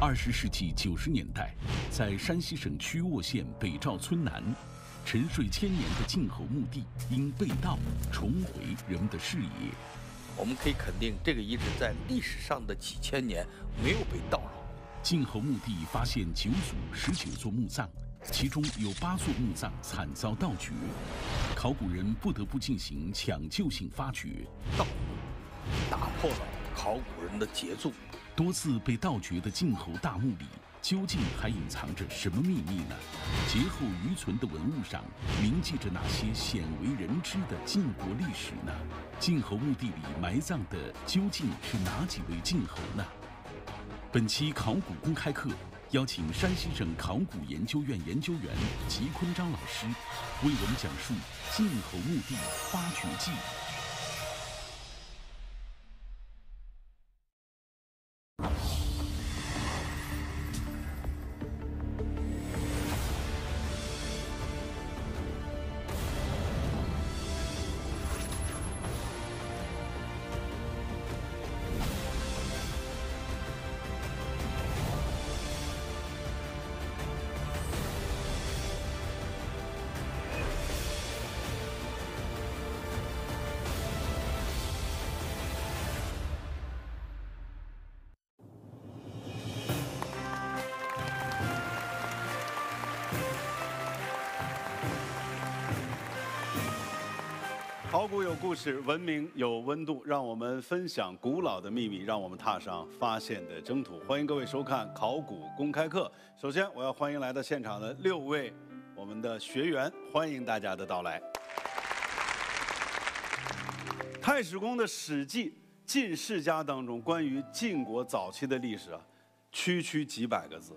二十世纪九十年代，在山西省曲沃县北赵村南，沉睡千年的晋侯墓地因被盗重回人们的视野。我们可以肯定，这个遗址在历史上的几千年没有被盗了。晋侯墓地发现九组十九座墓葬，其中有八座墓葬惨遭盗掘，考古人不得不进行抢救性发掘。盗墓打破了考古人的节奏。多次被盗掘的晋侯大墓里，究竟还隐藏着什么秘密呢？劫后余存的文物上，铭记着哪些鲜为人知的晋国历史呢？晋侯墓地里埋葬的究竟是哪几位晋侯呢？本期考古公开课邀请山西省考古研究院研究员吉坤章老师，为我们讲述晋侯墓地发掘记。故事，文明有温度，让我们分享古老的秘密，让我们踏上发现的征途。欢迎各位收看考古公开课。首先，我要欢迎来到现场的六位我们的学员，欢迎大家的到来。太史公的《史记·晋世家》当中，关于晋国早期的历史啊，区区几百个字，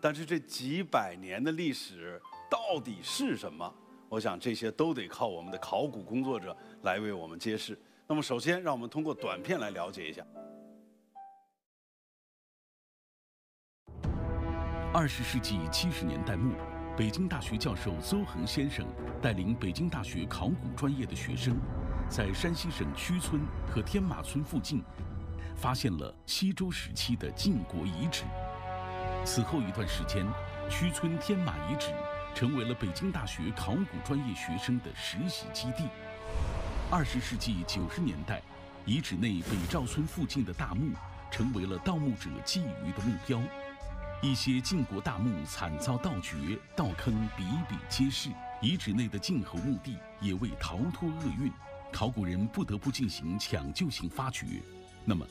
但是这几百年的历史到底是什么？我想这些都得靠我们的考古工作者来为我们揭示。那么，首先让我们通过短片来了解一下。二十世纪七十年代末，北京大学教授邹恒先生带领北京大学考古专业的学生，在山西省曲村和天马村附近，发现了西周时期的晋国遗址。此后一段时间，曲村天马遗址。成为了北京大学考古专业学生的实习基地。二十世纪九十年代，遗址内北赵村附近的大墓成为了盗墓者觊觎的目标。一些晋国大墓惨遭盗掘，盗坑比比皆是。遗址内的晋侯墓地也未逃脱厄运，考古人不得不进行抢救性发掘。那么，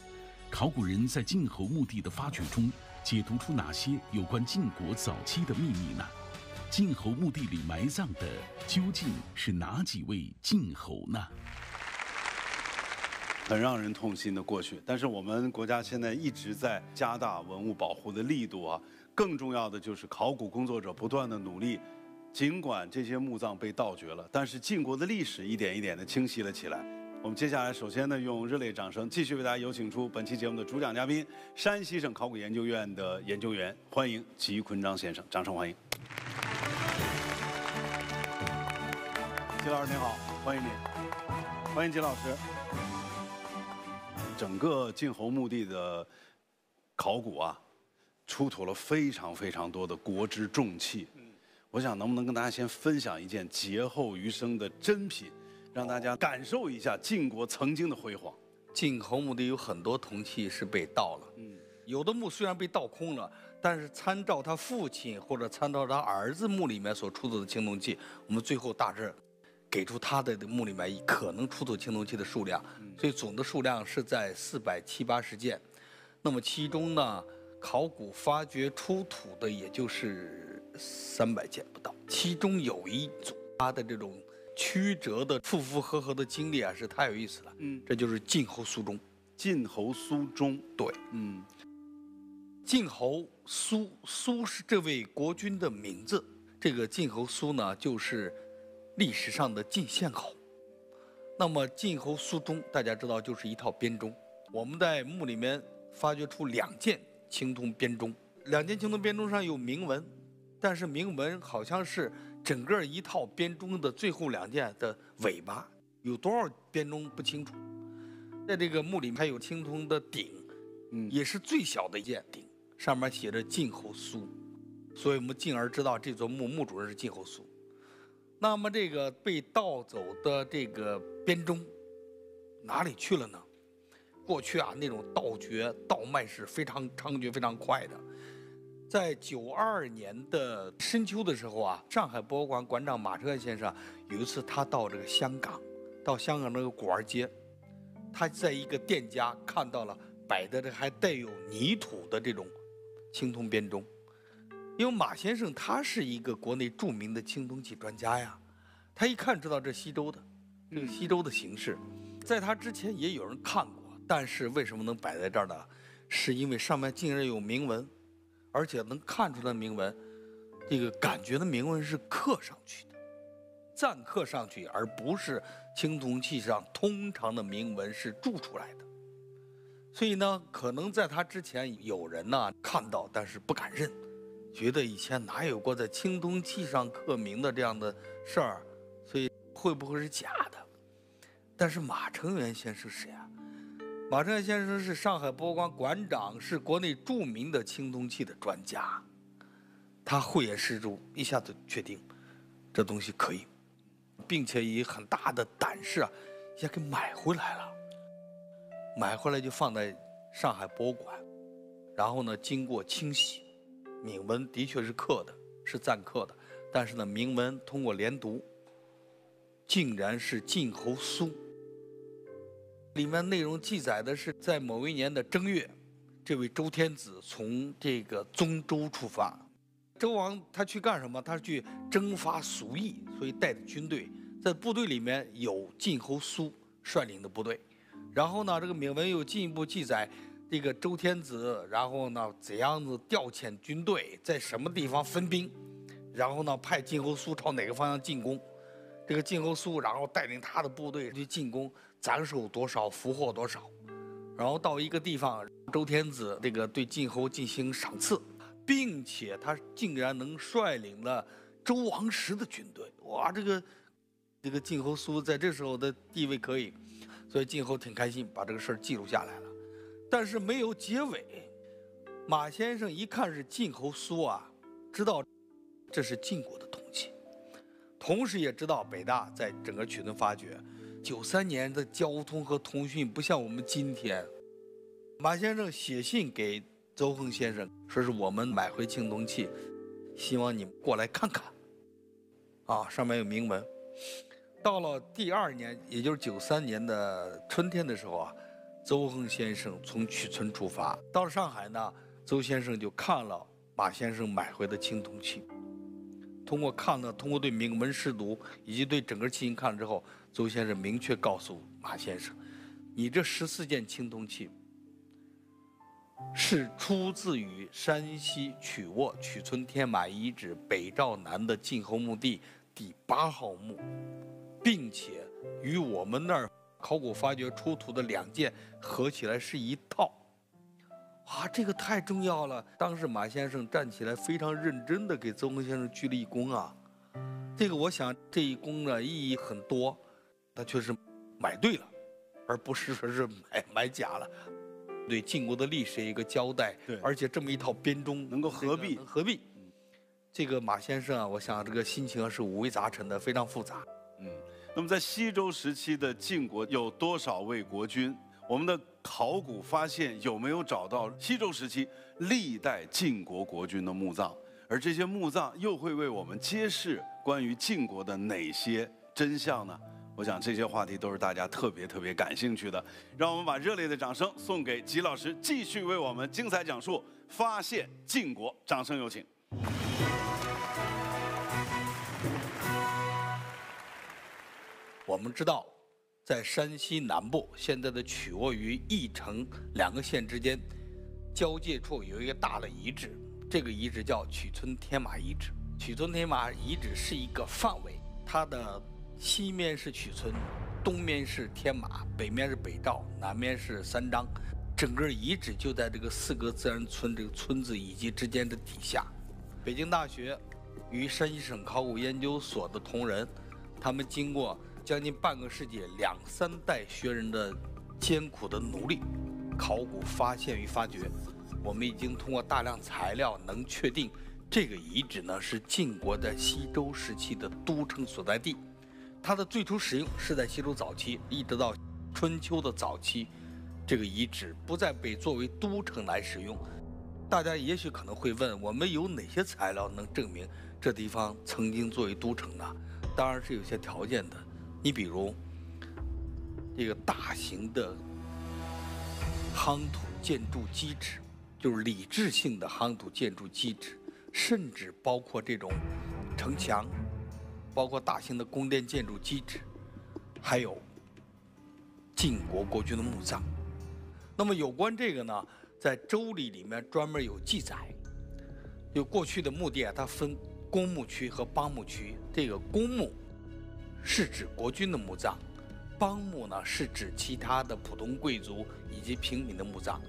考古人在晋侯墓地的发掘中解读出哪些有关晋国早期的秘密呢？晋侯墓地里埋葬的究竟是哪几位晋侯呢？很让人痛心的过去，但是我们国家现在一直在加大文物保护的力度啊。更重要的就是考古工作者不断的努力，尽管这些墓葬被盗掘了，但是晋国的历史一点一点的清晰了起来。我们接下来首先呢，用热烈掌声继续为大家有请出本期节目的主讲嘉宾——山西省考古研究院的研究员，欢迎吉坤章先生，掌声欢迎。吉老师您好，欢迎您，欢迎吉老师。整个晋侯墓地的考古啊，出土了非常非常多的国之重器。我想能不能跟大家先分享一件劫后余生的珍品，让大家感受一下晋国曾经的辉煌。晋侯墓地有很多铜器是被盗了，嗯，有的墓虽然被盗空了，但是参照他父亲或者参照他儿子墓里面所出土的青铜器，我们最后大致。给出他的墓里面可能出土青铜器的数量，所以总的数量是在四百七八十件。那么其中呢，考古发掘出土的也就是三百件不到。其中有一组，他的这种曲折的、复复合合的经历啊，是太有意思了。嗯，这就是晋侯苏中。晋侯苏中，对，嗯，晋侯苏，苏是这位国君的名字。这个晋侯苏呢，就是。历史上的晋献侯，那么晋侯苏钟，大家知道就是一套编钟。我们在墓里面发掘出两件青铜编钟，两件青铜编钟上有铭文，但是铭文好像是整个一套编钟的最后两件的尾巴有多少编钟不清楚。在这个墓里面还有青铜的鼎，嗯，也是最小的一件鼎，上面写着晋侯苏，所以我们进而知道这座墓墓主人是晋侯苏。那么这个被盗走的这个编钟哪里去了呢？过去啊，那种盗掘盗卖是非常猖獗、非常快的。在九二年的深秋的时候啊，上海博物馆馆长马承元先生有一次他到这个香港，到香港那个古玩街，他在一个店家看到了摆的这还带有泥土的这种青铜编钟。因为马先生他是一个国内著名的青铜器专家呀，他一看知道这西周的，这个西周的形式，在他之前也有人看过，但是为什么能摆在这儿呢？是因为上面竟然有铭文，而且能看出来铭文，这个感觉的铭文是刻上去的，錾刻上去，而不是青铜器上通常的铭文是铸出来的。所以呢，可能在他之前有人呢看到，但是不敢认。觉得以前哪有过在青铜器上刻名的这样的事儿，所以会不会是假的？但是马承元先生是谁啊？马承元先生是上海博物馆馆长，是国内著名的青铜器的专家，他慧眼识珠，一下子确定这东西可以，并且以很大的胆识啊，也给买回来了。买回来就放在上海博物馆，然后呢，经过清洗。铭文的确是刻的，是赞刻的，但是呢，铭文通过连读，竟然是晋侯苏。里面内容记载的是，在某一年的正月，这位周天子从这个宗周出发。周王他去干什么？他去征伐俗邑，所以带的军队，在部队里面有晋侯苏率领的部队。然后呢，这个铭文又进一步记载。这个周天子，然后呢，怎样子调遣军队，在什么地方分兵，然后呢，派晋侯苏朝哪个方向进攻？这个晋侯苏，然后带领他的部队去进攻，斩首多少，俘获多少，然后到一个地方，周天子这个对晋侯进行赏赐，并且他竟然能率领了周王室的军队，哇，这个这个晋侯苏在这时候的地位可以，所以晋侯挺开心，把这个事儿记录下来了。但是没有结尾，马先生一看是晋侯苏啊，知道这是晋国的铜器，同时也知道北大在整个曲村发掘，九三年的交通和通讯不像我们今天，马先生写信给邹恒先生，说是我们买回青铜器，希望你过来看看，啊，上面有铭文。到了第二年，也就是九三年的春天的时候啊。邹恒先生从曲村出发，到了上海呢，邹先生就看了马先生买回的青铜器。通过看呢，通过对铭文识读以及对整个器型看了之后，邹先生明确告诉马先生：“你这十四件青铜器是出自于山西曲沃曲村天马遗址北赵南的晋侯墓地第八号墓，并且与我们那儿。”考古发掘出土的两件合起来是一套，啊，这个太重要了！当时马先生站起来，非常认真地给邹恒先生鞠了一躬啊。这个我想这一躬呢意义很多，他确实买对了，而不是说是买买假了，对晋国的历史一个交代。对，而且这么一套编钟能够合璧，合璧。这个马先生啊，我想这个心情是五味杂陈的，非常复杂。嗯。那么，在西周时期的晋国有多少位国君？我们的考古发现有没有找到西周时期历代晋国国君的墓葬？而这些墓葬又会为我们揭示关于晋国的哪些真相呢？我想这些话题都是大家特别特别感兴趣的。让我们把热烈的掌声送给吉老师，继续为我们精彩讲述发现晋国。掌声有请。我们知道，在山西南部，现在的曲沃与翼城两个县之间交界处有一个大的遗址，这个遗址叫曲村天马遗址。曲村天马遗址是一个范围，它的西面是曲村，东面是天马，北面是北赵，南面是三张，整个遗址就在这个四个自然村这个村子以及之间的底下。北京大学与山西省考古研究所的同仁，他们经过将近半个世纪、两三代学人的艰苦的努力，考古发现与发掘，我们已经通过大量材料能确定，这个遗址呢是晋国在西周时期的都城所在地。它的最初使用是在西周早期，一直到春秋的早期，这个遗址不再被作为都城来使用。大家也许可能会问，我们有哪些材料能证明这地方曾经作为都城呢？当然是有些条件的。你比如，这个大型的夯土建筑基址，就是理智性的夯土建筑基址，甚至包括这种城墙。包括大型的宫殿建筑基址，还有晋国国君的墓葬。那么有关这个呢，在《周礼》里面专门有记载。就过去的墓地啊，它分公墓区和邦墓区。这个公墓是指国君的墓葬，邦墓呢是指其他的普通贵族以及平民的墓葬。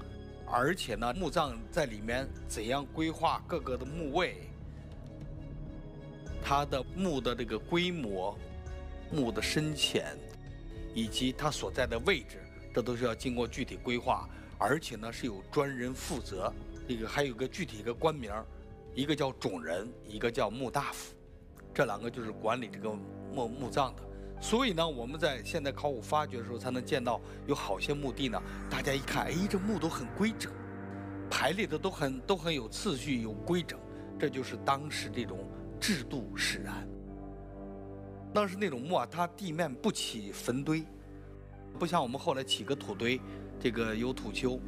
而且呢，墓葬在里面怎样规划各个的墓位？它的墓的这个规模、墓的深浅，以及它所在的位置，这都是要经过具体规划，而且呢是有专人负责。这个还有个具体一个官名，一个叫种人，一个叫墓大夫，这两个就是管理这个墓墓葬的。所以呢，我们在现代考古发掘的时候，才能见到有好些墓地呢，大家一看，哎，这墓都很规整，排列的都很都很有次序、有规整，这就是当时这种。制度使然。当时那种墓啊，它地面不起坟堆，不像我们后来起个土堆，这个有土丘。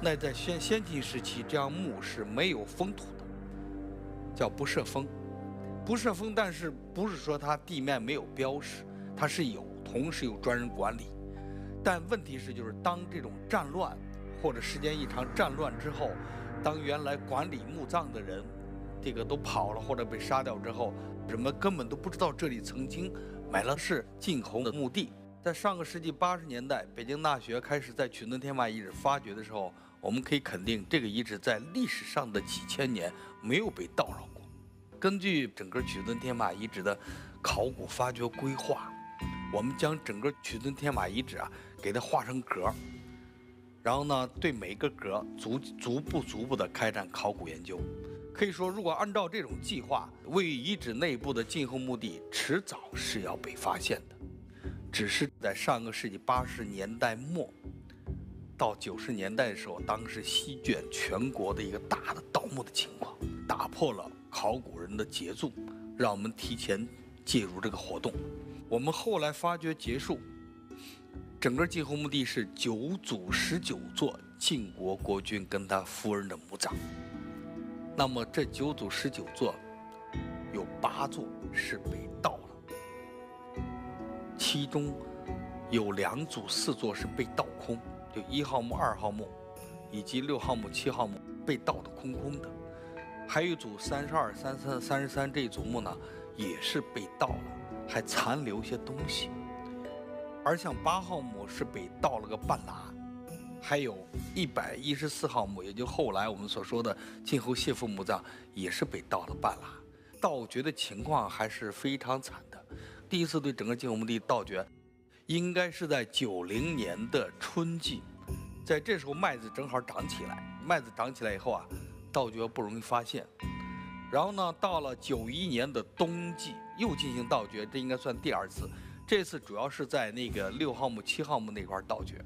那在先先秦时期，这样墓是没有封土的，叫不设封。不设封，但是不是说它地面没有标识，它是有，同时有专人管理。但问题是，就是当这种战乱或者时间一长，战乱之后，当原来管理墓葬的人。这个都跑了或者被杀掉之后，人们根本都不知道这里曾经埋了是晋侯的墓地。在上个世纪八十年代，北京大学开始在曲尊天马遗址发掘的时候，我们可以肯定这个遗址在历史上的几千年没有被盗扰。根据整个曲尊天马遗址的考古发掘规划，我们将整个曲尊天马遗址啊给它画成格，然后呢对每一个格逐逐步逐步的开展考古研究。可以说，如果按照这种计划，位于遗址内部的晋后墓地迟早是要被发现的。只是在上个世纪八十年代末到九十年代的时候，当时席卷全国的一个大的盗墓的情况，打破了考古人的杰作，让我们提前介入这个活动。我们后来发掘结束，整个晋后墓地是九组十九座晋国国君跟他夫人的墓葬。那么这九组十九座，有八座是被盗了，其中有两组四座是被盗空，就一号墓、二号墓，以及六号墓、七号墓被盗的空空的，还有一组三十二、三三、三十三这一组墓呢，也是被盗了，还残留一些东西，而像八号墓是被盗了个半拉。还有一百一十四号墓，也就后来我们所说的晋侯谢父墓葬，也是被盗了半拉。盗掘的情况还是非常惨的。第一次对整个晋侯墓地盗掘，应该是在九零年的春季，在这时候麦子正好长起来。麦子长起来以后啊，盗掘不容易发现。然后呢，到了九一年的冬季又进行盗掘，这应该算第二次。这次主要是在那个六号墓、七号墓那块盗掘。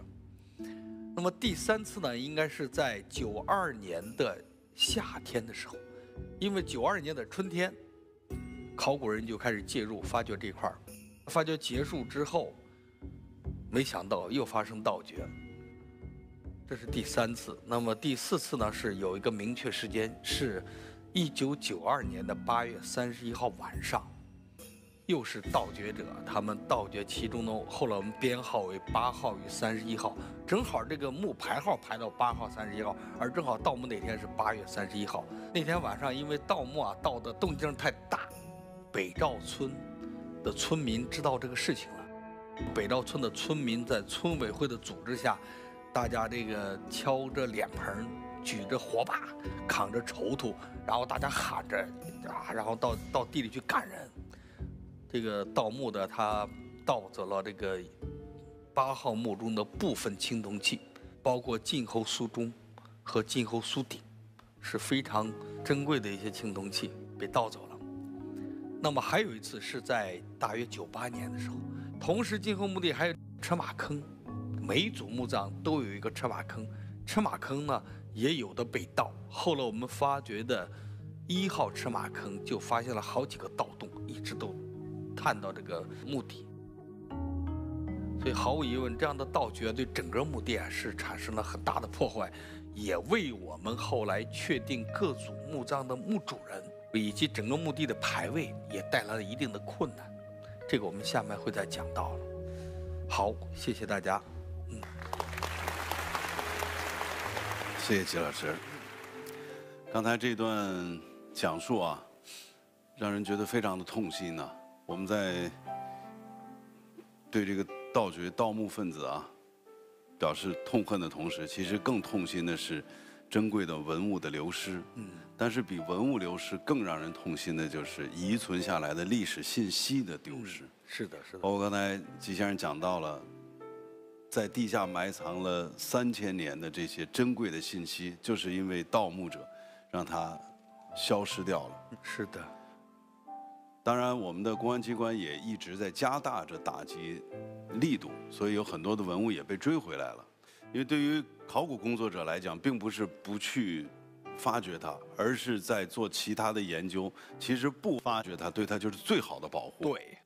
那么第三次呢，应该是在九二年的夏天的时候，因为九二年的春天，考古人就开始介入发掘这块儿。发掘结束之后，没想到又发生盗掘，这是第三次。那么第四次呢，是有一个明确时间，是一九九二年的八月三十一号晚上。又是盗掘者，他们盗掘其中的，后来我们编号为八号与三十一号，正好这个墓牌号排到八号、三十一号，而正好盗墓那天是八月三十一号。那天晚上，因为盗墓啊，盗的动静太大，北赵村的村民知道这个事情了。北赵村的村民在村委会的组织下，大家这个敲着脸盆举着火把，扛着绸头，然后大家喊着啊，然后到到地里去赶人。这个盗墓的他盗走了这个八号墓中的部分青铜器，包括晋侯苏钟和晋侯苏鼎，是非常珍贵的一些青铜器被盗走了。那么还有一次是在大约九八年的时候，同时晋侯墓地还有车马坑，每组墓葬都有一个车马坑，车马坑呢也有的被盗。后来我们发掘的一号车马坑就发现了好几个盗洞，一直都。探到这个墓地，所以毫无疑问，这样的盗掘对整个墓地啊是产生了很大的破坏，也为我们后来确定各组墓葬的墓主人以及整个墓地的排位也带来了一定的困难。这个我们下面会再讲到了。好，谢谢大家。谢谢齐老师。刚才这段讲述啊，让人觉得非常的痛心呐。我们在对这个盗掘盗墓分子啊表示痛恨的同时，其实更痛心的是珍贵的文物的流失。嗯。但是比文物流失更让人痛心的就是遗存下来的历史信息的丢失。是的，是的。包括刚才季先生讲到了，在地下埋藏了三千年的这些珍贵的信息，就是因为盗墓者让它消失掉了。是的。当然，我们的公安机关也一直在加大着打击力度，所以有很多的文物也被追回来了。因为对于考古工作者来讲，并不是不去发掘它，而是在做其他的研究。其实不发掘它，对它就是最好的保护。对。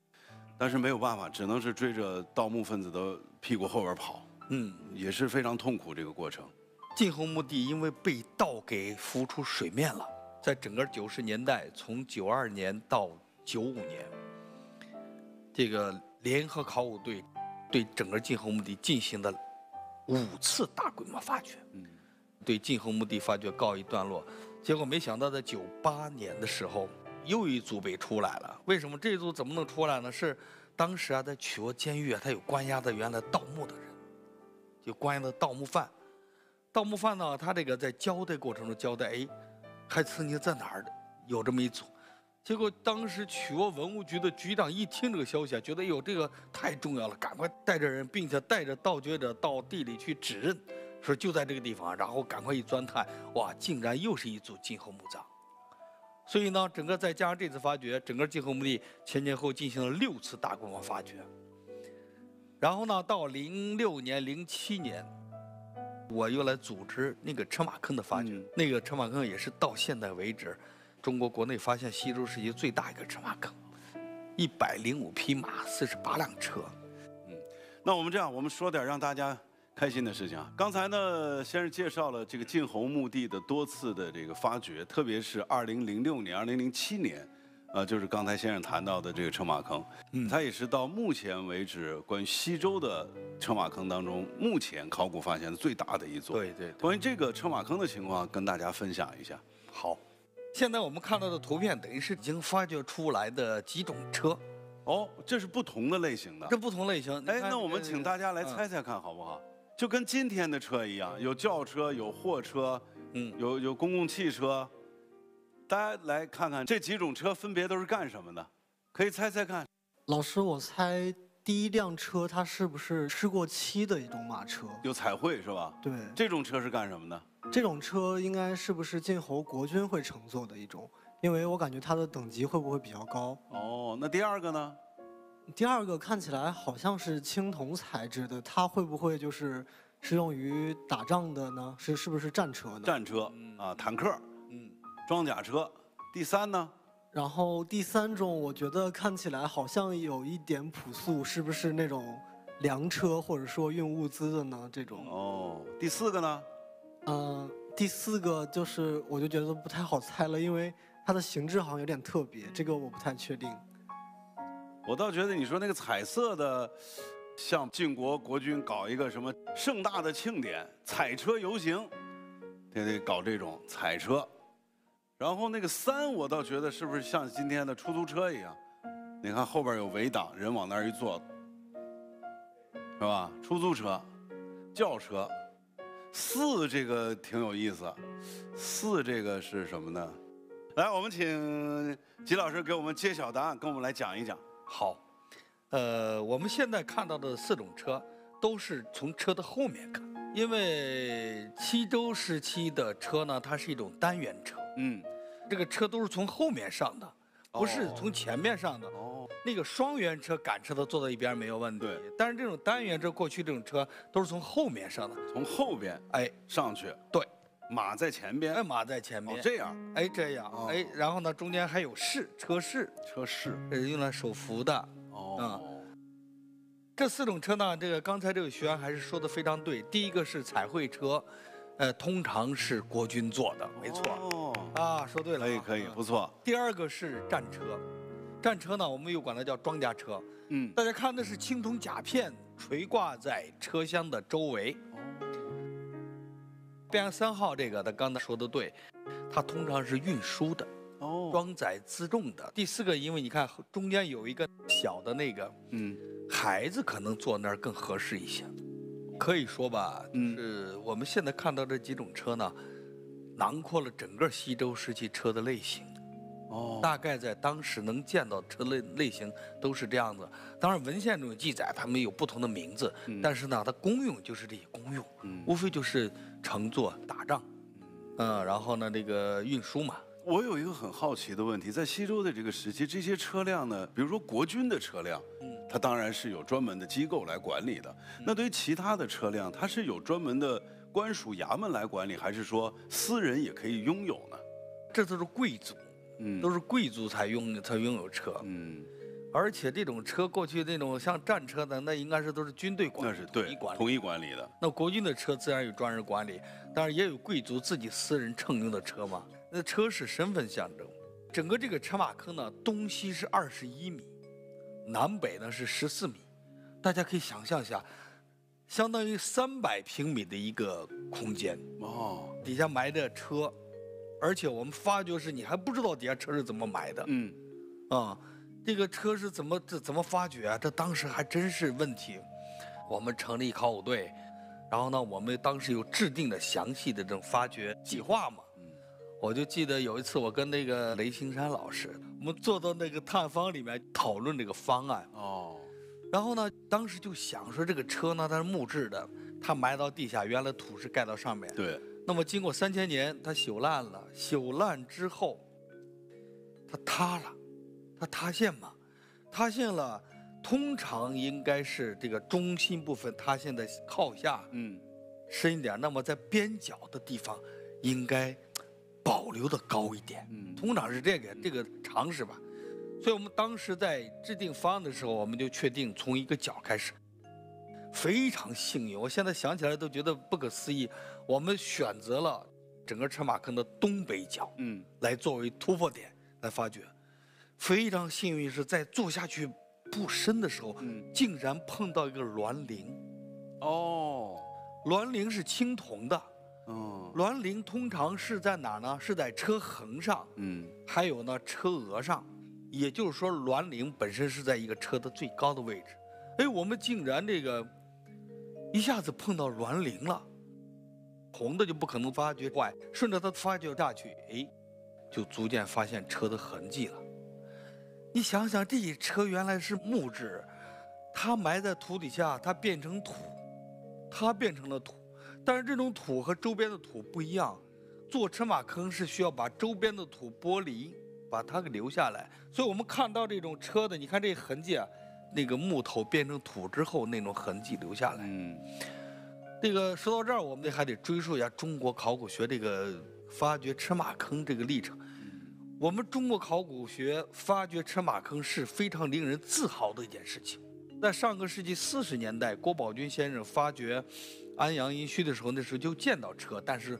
但是没有办法，只能是追着盗墓分子的屁股后边跑。嗯，也是非常痛苦这个过程。晋侯墓地因为被盗给浮出水面了，在整个九十年代，从九二年到九五年，这个联合考古队对整个晋侯墓地进行了五次大规模发掘，对晋侯墓地发掘告一段落。结果没想到，在九八年的时候，又一组被出来了。为什么这一组怎么能出来呢？是当时啊，在曲沃监狱啊，他有关押的原来盗墓的人，就关押的盗墓犯。盗墓犯呢，他这个在交代过程中交代，哎，还曾经在哪儿有这么一组。结果当时曲沃文物局的局长一听这个消息啊，觉得哟这个太重要了，赶快带着人，并且带着盗掘者到地里去指认，说就在这个地方，然后赶快一钻探，哇，竟然又是一组金侯墓葬。所以呢，整个再加上这次发掘，整个晋侯墓地前前后进行了六次大规模发掘。然后呢，到零六年、零七年，我又来组织那个车马坑的发掘，那个车马坑也是到现在为止。中国国内发现西周时期最大一个车马坑，一百零五匹马，四十八辆车。嗯，那我们这样，我们说点让大家开心的事情啊。刚才呢，先是介绍了这个晋侯墓地的多次的这个发掘，特别是二零零六年、二零零七年，呃，就是刚才先生谈到的这个车马坑，嗯，它也是到目前为止关于西周的车马坑当中，目前考古发现的最大的一座。对对。关于这个车马坑的情况，跟大家分享一下。好。现在我们看到的图片，等于是已经发掘出来的几种车，哦，这是不同的类型的，这不同类型。哎，那我们请大家来猜猜看，好不好？就跟今天的车一样，有轿车，有货车，嗯，有有公共汽车，大家来看看这几种车分别都是干什么的？可以猜猜看。老师，我猜第一辆车它是不是吃过漆的一种马车？有彩绘是吧？对。这种车是干什么的？这种车应该是不是晋侯国君会乘坐的一种？因为我感觉它的等级会不会比较高？哦，那第二个呢？第二个看起来好像是青铜材质的，它会不会就是适用于打仗的呢？是是不是战车呢？战车啊，坦克，嗯，装甲车。第三呢？然后第三种我觉得看起来好像有一点朴素，是不是那种粮车或者说运物资的呢？这种。哦，第四个呢？嗯，第四个就是我就觉得不太好猜了，因为它的形制好像有点特别，这个我不太确定。我倒觉得你说那个彩色的，像晋国国君搞一个什么盛大的庆典，彩车游行，得得搞这种彩车。然后那个三，我倒觉得是不是像今天的出租车一样？你看后边有围挡，人往那儿一坐，是吧？出租车、轿车。四这个挺有意思，四这个是什么呢？来，我们请吉老师给我们揭晓答案，跟我们来讲一讲。好，呃，我们现在看到的四种车都是从车的后面看，因为西周时期的车呢，它是一种单元车，嗯，这个车都是从后面上的，不是哦从前面上的。哦，那个双元车赶车的坐到一边没有问题对，但是这种单元车过去这种车都是从后面上的。从后边哎，上去，对，马在前边。哎，马在前边，，哦这样，哎这样，哦哎，然后呢中间还有饰车饰，车士。这是用来手扶的。哦，这四种车呢，这个刚才这个学员还是说的非常对。第一个是彩绘车，呃，通常是国军做的，没错。哦，啊，说对了啊，可以可以，嗯不错。第二个是战车，战车呢，我们又管它叫装甲车。嗯，大家看的是青铜甲片垂挂在车厢的周围。边三号这个，他刚才说的对，它通常是运输的，哦，装载自重的。第四个，因为你看中间有一个小的那个嗯，孩子，可能坐那儿更合适一些。可以说吧，嗯是我们现在看到这几种车呢，囊括了整个西周时期车的类型。哦，大概在当时能见到车类类型都是这样子。当然，文献中有记载，它们有不同的名字，嗯但是呢，它功用就是这些功用，嗯无非就是乘坐打仗，嗯，然后呢，这个运输嘛，我有一个很好奇的问题，在西周的这个时期，这些车辆呢，比如说国军的车辆，嗯。它当然是有专门的机构来管理的。那对于其他的车辆，它是有专门的官署衙门来管理，还是说私人也可以拥有呢？这都是贵族，嗯。都是贵族才拥才拥有车，嗯，而且这种车过去那种像战车的，那应该是都是军队管理，那是对统一管理。统一管理的。那国军的车自然有专人管理，当然也有贵族自己私人乘用的车嘛。那车是身份象征。整个这个车马坑呢，东西是二十一米，南北呢是十四米，大家可以想象一下，相当于三百平米的一个空间，哦，底下埋着车，而且我们发觉是你还不知道底下车是怎么埋的嗯，啊、这个车是怎么这怎么发掘啊？这当时还真是问题。我们成立考古队，然后呢，我们当时有制定的详细的这种发掘计划嘛。我就记得有一次，我跟那个雷青山老师，我们坐到那个探方里面讨论这个方案。哦，然后呢，当时就想说，这个车呢它是木质的，它埋到地下，原来土是盖到上面。对，那么经过三千年，它朽烂了，朽烂之后，它塌了，它塌陷嘛，塌陷了，通常应该是这个中心部分塌陷的靠下嗯，深一点，那么在边角的地方应该保留的高一点，嗯通常是这个这个常识吧。所以我们当时在制定方案的时候，我们就确定从一个角开始。非常幸运，我现在想起来都觉得不可思议。我们选择了整个车马坑的东北角嗯，来作为突破点来发掘。非常幸运是在做下去不深的时候，嗯竟然碰到一个銮铃。哦，銮铃是青铜的，嗯，銮铃通常是在哪呢？是在车横上，嗯，还有呢车额上。也就是说，銮铃本身是在一个车的最高的位置。哎，我们竟然这个一下子碰到銮铃了，红的就不可能发觉坏，顺着它发掘下去，哎，就逐渐发现车的痕迹了。你想想，这车原来是木质，它埋在土底下，它变成土，它变成了土，但是这种土和周边的土不一样。做车马坑是需要把周边的土剥离，把它给留下来。所以我们看到这种车的，你看这痕迹啊，那个木头变成土之后那种痕迹留下来。嗯，这个说到这儿，我们还得追溯一下中国考古学这个发掘车马坑这个历程。我们中国考古学发掘车马坑是非常令人自豪的一件事情。在上个世纪四十年代，郭宝军先生发掘安阳殷墟的时候，那时候就见到车，但是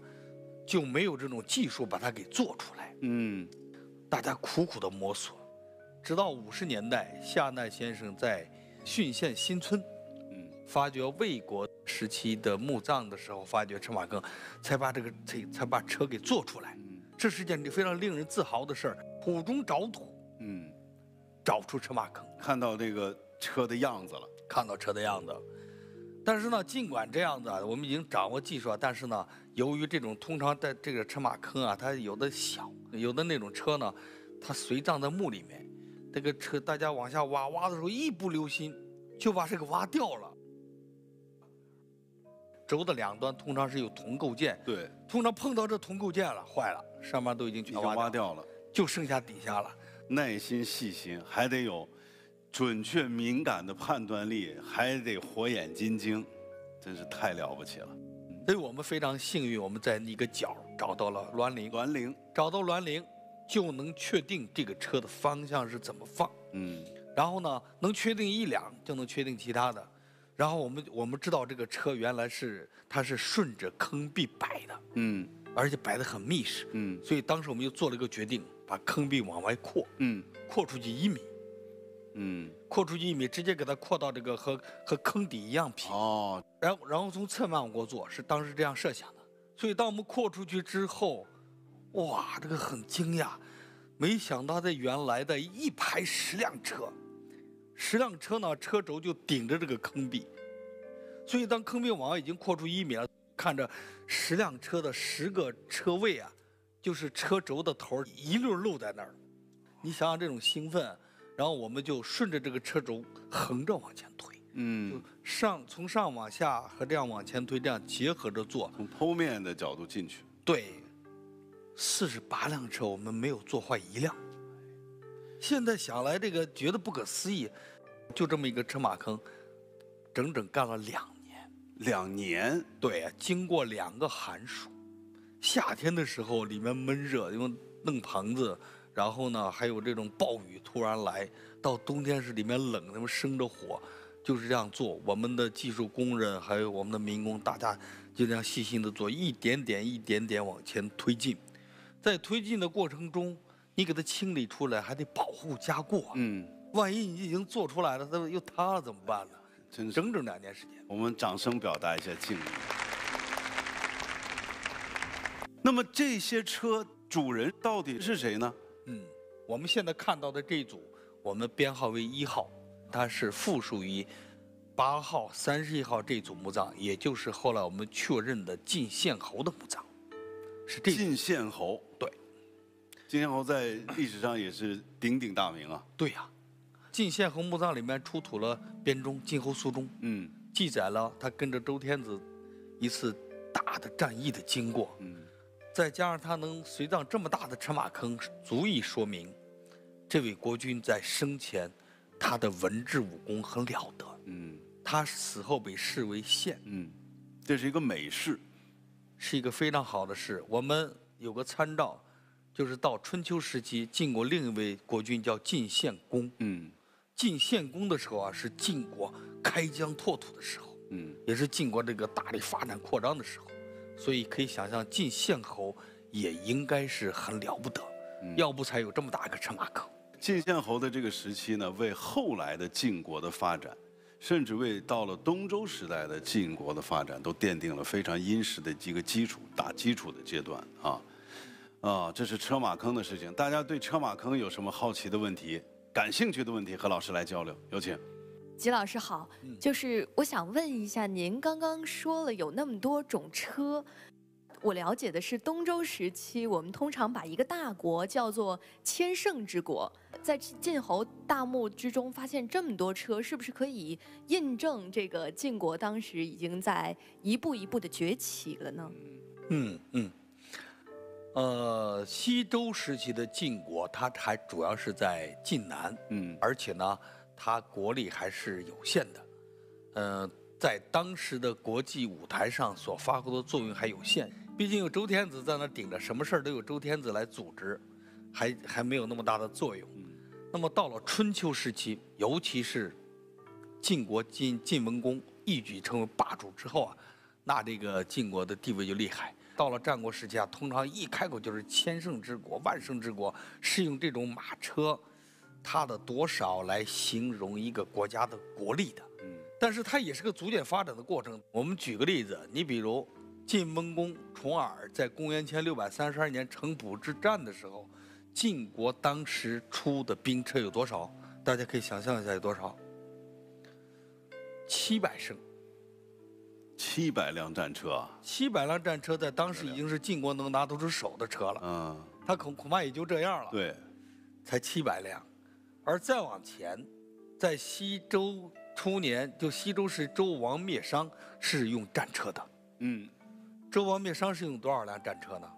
就没有这种技术把它给做出来。嗯，大家苦苦的摸索，直到五十年代，夏奈先生在浚县新村，嗯，发掘魏国时期的墓葬的时候，发掘车马坑，才把这个才才把车给做出来。嗯，这是件非常令人自豪的事儿。土中找土，嗯，找出车马坑，看到这个车的样子了。看到车的样子。但是呢，尽管这样子，我们已经掌握技术了，但是呢，由于这种通常在这个车马坑啊，它有的小，有的那种车呢，它随葬在墓里面，这个车大家往下挖挖的时候一不留心，就把这个挖掉了。轴的两端通常是有铜构件，对，通常碰到这铜构件了，坏了，上面都已经全挖挖掉，掉了。就剩下底下了。耐心细心，还得有准确敏感的判断力，还得火眼金睛，真是太了不起了。所以我们非常幸运，我们在一个角找到了栾铃，栾铃，找到栾铃，就能确定这个车的方向是怎么放。嗯，然后呢，能确定一两，就能确定其他的。然后我们我们知道这个车原来是它是顺着坑壁摆的，嗯而且摆的很密实。嗯所以当时我们就做了一个决定，把坑壁往外扩，嗯扩出去一米，嗯，扩出去一米，直接给它扩到这个和和坑底一样平。哦，然后然后从侧面往过做，是当时这样设想的。所以当我们扩出去之后，哇，这个很惊讶，没想到在原来的一排十辆车，十辆车呢，车轴就顶着这个坑壁，所以当坑壁往外已经扩出一米了，看着十辆车的十个车位啊，就是车轴的头一溜儿露在那儿，你想想这种兴奋，然后我们就顺着这个车轴横着往前推。嗯，上从上往下和这样往前推，这样结合着做。从剖面的角度进去，对，四十八辆车我们没有做坏一辆。现在想来，这个觉得不可思议，就这么一个车马坑，整整干了两年。两年，对，经过两个寒暑，夏天的时候里面闷热，因为弄棚子，然后呢还有这种暴雨突然来，到冬天是里面冷，那么生着火，就是这样做。我们的技术工人还有我们的民工，大家就这样细心的做，一点点一点点往前推进，在推进的过程中，你给它清理出来，还得保护加固啊。嗯，万一你已经做出来了，它又塌了怎么办呢？真。整整两年时间。我们掌声表达一下敬意。那么这些车主人到底是谁呢？嗯，我们现在看到的这一组，我们编号为一号，它是附属于八号、三十一号这组墓葬，也就是后来我们确认的晋献侯的墓葬，是这晋献侯。对，晋献侯在历史上也是鼎鼎大名啊。对呀、晋献侯墓葬里面出土了编钟《晋侯苏钟》，嗯记载了他跟着周天子一次大的战役的经过，嗯再加上他能随葬这么大的车马坑，足以说明这位国君在生前他的文治武功很了得。嗯他死后被视为献，嗯，这是一个美事。是一个非常好的事。我们有个参照，就是到春秋时期，晋国另一位国君叫晋献公。嗯晋献公的时候啊，是晋国开疆拓土的时候，嗯也是晋国这个大力发展扩张的时候，所以可以想象晋献侯也应该是很了不得，嗯要不才有这么大一个车马坑。晋献侯的这个时期呢，为后来的晋国的发展，甚至为到了东周时代的晋国的发展，都奠定了非常殷实的一个基础，打基础的阶段啊。啊，这是车马坑的事情。大家对车马坑有什么好奇的问题、感兴趣的问题，和老师来交流，有请。吉老师好，就是我想问一下，您刚刚说了有那么多种车，我了解的是东周时期，我们通常把一个大国叫做千乘之国，在晋侯大墓之中发现这么多车，是不是可以印证这个晋国当时已经在一步一步的崛起了呢？嗯嗯，呃，西周时期的晋国，它还主要是在晋南，嗯而且呢，它国力还是有限的，呃，在当时的国际舞台上所发挥的作用还有限。毕竟有周天子在那顶着，什么事儿都有周天子来组织，还还没有那么大的作用。那么到了春秋时期，尤其是晋国晋晋文公一举成为霸主之后啊，那这个晋国的地位就厉害。到了战国时期啊，通常一开口就是千乘之国、万乘之国，是用这种马车它的多少来形容一个国家的国力的。嗯但是它也是个逐渐发展的过程。我们举个例子，你比如晋文公重耳在公元前六百三十二年城濮之战的时候，晋国当时出的兵车有多少？大家可以想象一下有多少？七百乘，七百辆战车啊！七百辆战车在当时已经是晋国能拿得出手的车了，嗯，他恐恐怕也就这样了。，对，才七百辆，而再往前，在西周初年，就西周是周王灭商是用战车的。嗯，周王灭商是用多少辆战车呢？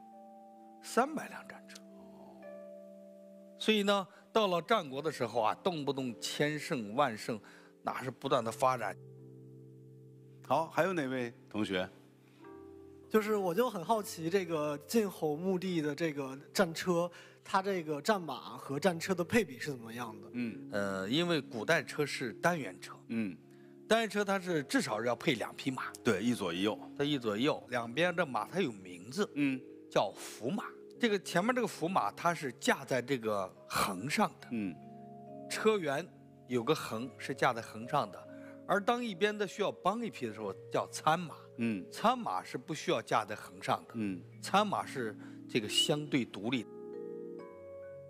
三百辆战车。所以呢，到了战国的时候啊，动不动千胜万胜，哪是不断的发展。好，还有哪位同学？就是我就很好奇，这个晋侯墓地的这个战车，它这个战马和战车的配比是怎么样的？嗯呃，因为古代车是单元车，嗯，单元车它是至少是要配两匹马，对，一左一右。它一左一右，两边的马它有名字，嗯叫伏马。这个前面这个伏马，它是架在这个横上的，嗯车辕有个横是架在横上的，而当一边的需要帮一匹的时候，叫参马。嗯参马是不需要架在横上的，嗯参马是这个相对独立。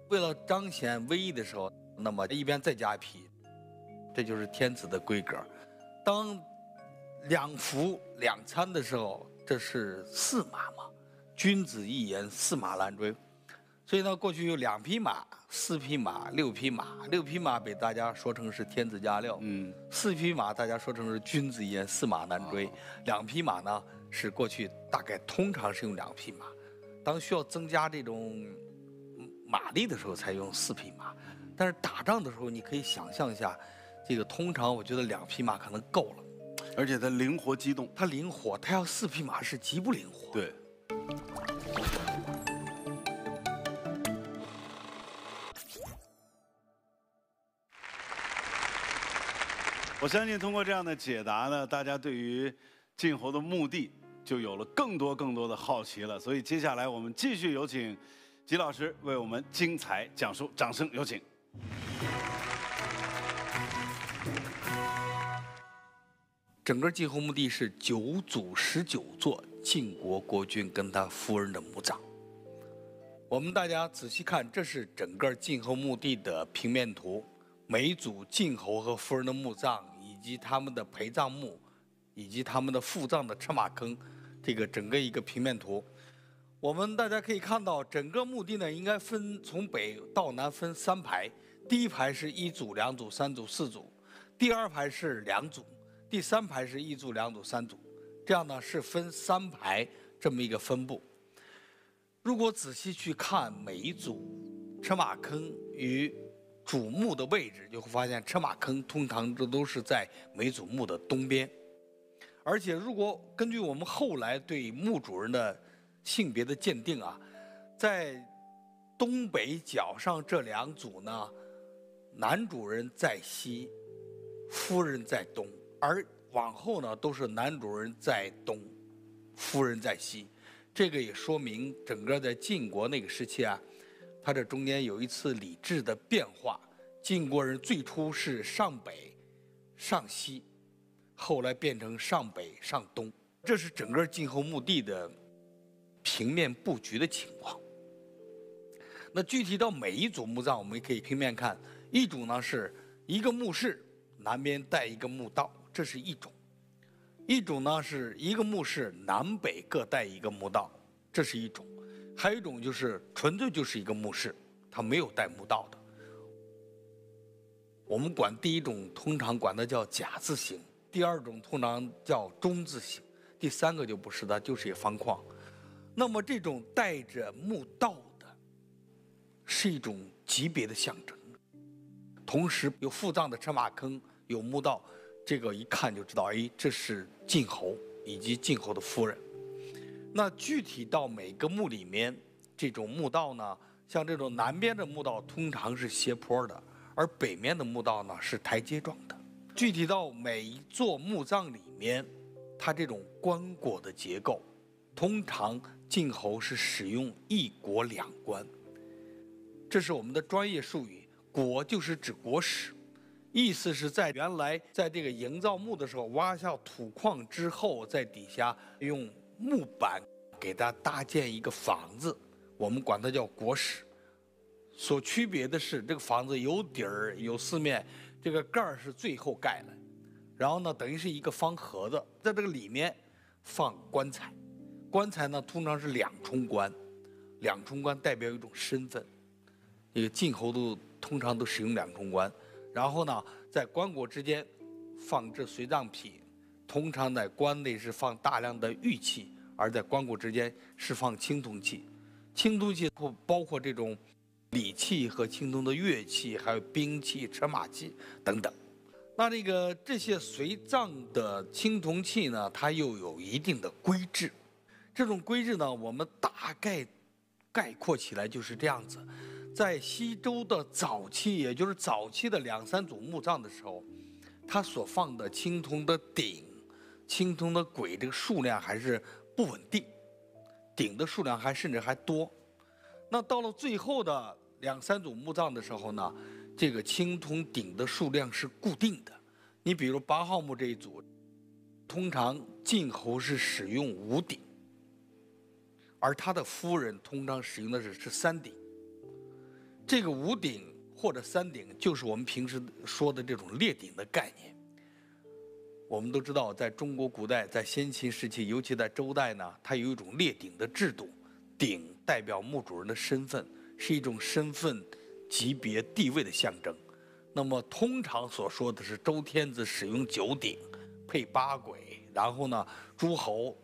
为了彰显威仪的时候，那么一边再加一匹，这就是天子的规格。当两服两参的时候，这是驷马嘛？君子一言，驷马难追。所以呢，过去有两匹马、四匹马、六匹马。六匹马被大家说成是天子驾六，嗯四匹马大家说成是君子一言，驷马难追。两匹马呢是过去大概通常是用两匹马，当需要增加这种嗯马力的时候才用四匹马。但是打仗的时候，你可以想象一下，这个通常我觉得两匹马可能够了。而且它灵活机动。它灵活，它要四匹马是极不灵活。，对。我相信通过这样的解答呢，大家对于晋侯的墓地就有了更多更多的好奇了。所以接下来我们继续有请吉老师为我们精彩讲述，掌声有请。整个晋侯墓地是九组十九座晋国国君跟他夫人的墓葬。我们大家仔细看，这是整个晋侯墓地的平面图，每一组晋侯和夫人的墓葬，以及他们的陪葬墓，以及他们的附葬的车马坑，这个整个一个平面图。我们大家可以看到，整个墓地呢应该分从北到南分三排，第一排是一组、两组、三组、四组，第二排是两组，第三排是一组、两组、三组，这样呢是分三排这么一个分布。如果仔细去看每一组车马坑与主墓的位置，就会发现车马坑通常这都是在每组墓的东边。而且，如果根据我们后来对墓主人的性别的鉴定啊，在东北角上这两组呢，男主人在西，夫人在东，而往后呢都是男主人在东，夫人在西。这个也说明整个在晋国那个时期啊，它这中间有一次礼制的变化。晋国人最初是上北、上西，后来变成上北、上东。这是整个晋侯墓地的平面布局的情况。那具体到每一组墓葬，我们可以平面看。一组呢是一个墓室，南边带一个墓道，这是一种；一种呢是一个墓室，南北各带一个墓道，这是一种；还有一种就是纯粹就是一个墓室，它没有带墓道的。我们管第一种通常管它叫甲字形，第二种通常叫中字形，第三个就不是的，就是一方框。那么这种带着墓道的，是一种级别的象征。同时有腹葬的车马坑，有墓道，这个一看就知道，哎，这是晋侯以及晋侯的夫人。那具体到每个墓里面，这种墓道呢，像这种南边的墓道通常是斜坡的，而北面的墓道呢是台阶状的。具体到每一座墓葬里面，它这种棺椁的结构，通常晋侯是使用一椁两棺，这是我们的专业术语。椁就是指椁室，意思是在原来在这个营造墓的时候，挖下土矿之后，在底下用木板给它搭建一个房子，我们管它叫椁室。所区别的是，这个房子有底儿有四面，这个盖儿是最后盖的，然后呢，等于是一个方盒子，在这个里面放棺材，棺材呢通常是两重棺，两重棺代表一种身份。这个晋侯都通常都使用两重棺，然后呢，在棺椁之间放置随葬品，通常在棺内是放大量的玉器，而在棺椁之间是放青铜器。青铜器不包括这种礼器和青铜的乐器，还有兵器、车马器等等。那这个这些随葬的青铜器呢，它又有一定的规制。这种规制呢，我们大概概括起来就是这样子。在西周的早期，也就是早期的两三组墓葬的时候，它所放的青铜的鼎、青铜的簋，这个数量还是不稳定，鼎的数量还甚至还多。那到了最后的两三组墓葬的时候呢，这个青铜鼎的数量是固定的。你比如八号墓这一组，通常晋侯是使用五鼎，而他的夫人通常使用的是是三鼎。这个五鼎或者三鼎，就是我们平时说的这种列鼎的概念。我们都知道，在中国古代，在先秦时期，尤其在周代呢，它有一种列鼎的制度。鼎代表墓主人的身份，是一种身份、级别、地位的象征。那么，通常所说的是周天子使用九鼎，配八簋，然后呢，诸侯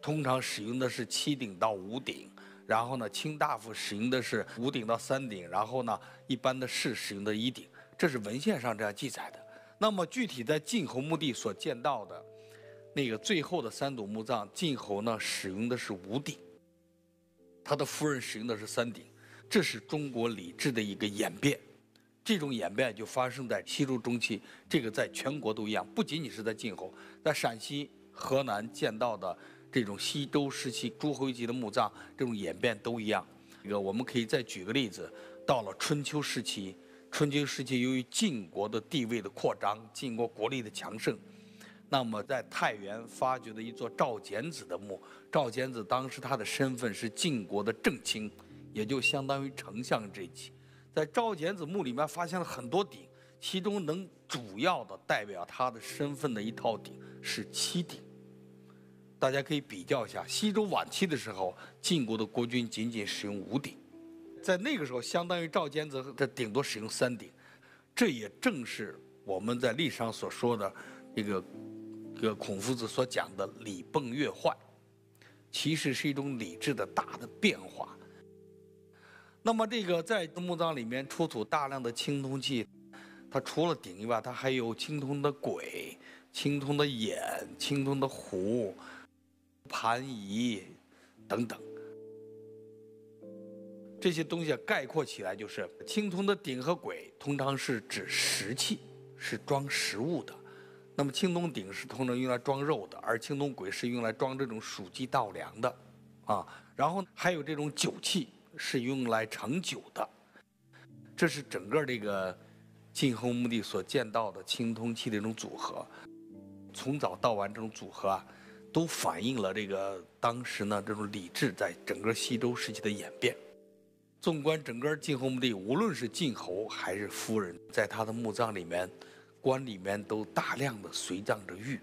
通常使用的是七鼎到五鼎。然后呢，卿大夫使用的是五鼎到三鼎，然后呢，一般的士使用的一鼎，这是文献上这样记载的。那么具体在晋侯墓地所见到的，那个最后的三组墓葬，晋侯呢使用的是五鼎，他的夫人使用的是三鼎，这是中国礼制的一个演变。这种演变就发生在西周中期，这个在全国都一样，不仅仅是在晋侯，在陕西、河南见到的。这种西周时期诸侯级的墓葬，这种演变都一样。这个我们可以再举个例子，到了春秋时期，春秋时期由于晋国的地位的扩张，晋国国力的强盛，那么在太原发掘的一座赵简子的墓，赵简子当时他的身份是晋国的正卿，也就相当于丞相这一级。在赵简子墓里面发现了很多鼎，其中能主要的代表他的身份的一套鼎是七鼎。大家可以比较一下，西周晚期的时候，晋国的国君仅仅使用五鼎，在那个时候，相当于赵简子的顶多使用三鼎，这也正是我们在历史上所说的这个，这个孔夫子所讲的礼崩乐坏，其实是一种礼制的大的变化。那么，这个在墓葬里面出土大量的青铜器，它除了鼎以外，它还有青铜的簋、青铜的眼、青铜的壶。盘仪等等，这些东西概括起来就是青铜的鼎和簋，通常是指食器，是装食物的。那么青铜鼎是通常用来装肉的，而青铜簋是用来装这种属鸡稻粮的，啊，然后还有这种酒器是用来盛酒的。这是整个这个晋侯墓地所见到的青铜器的一种组合，从早到晚这种组合啊。都反映了这个当时呢这种礼制在整个西周时期的演变。纵观整个晋侯墓地，无论是晋侯还是夫人，在他的墓葬里面、棺里面都大量的随葬着玉。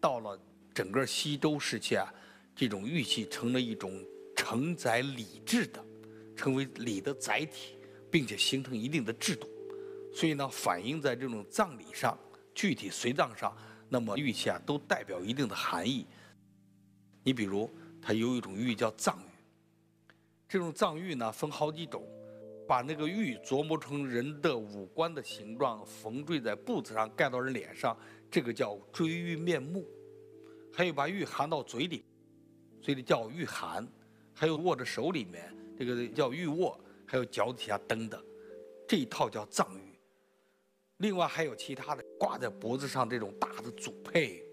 到了整个西周时期啊，这种玉器成了一种承载礼制的，成为礼的载体，并且形成一定的制度。所以呢，反映在这种葬礼上，具体随葬上，那么玉器啊都代表一定的含义。你比如，它有一种玉叫藏玉。这种藏玉呢，分好几种，把那个玉琢磨成人的五官的形状，缝缀在布子上，盖到人脸上，这个叫锥玉面目。还有把玉含到嘴里，嘴里叫玉含。还有握着手里面，这个叫玉握。还有脚底下蹬的，这一套叫藏玉。另外还有其他的，挂在脖子上这种大的组佩。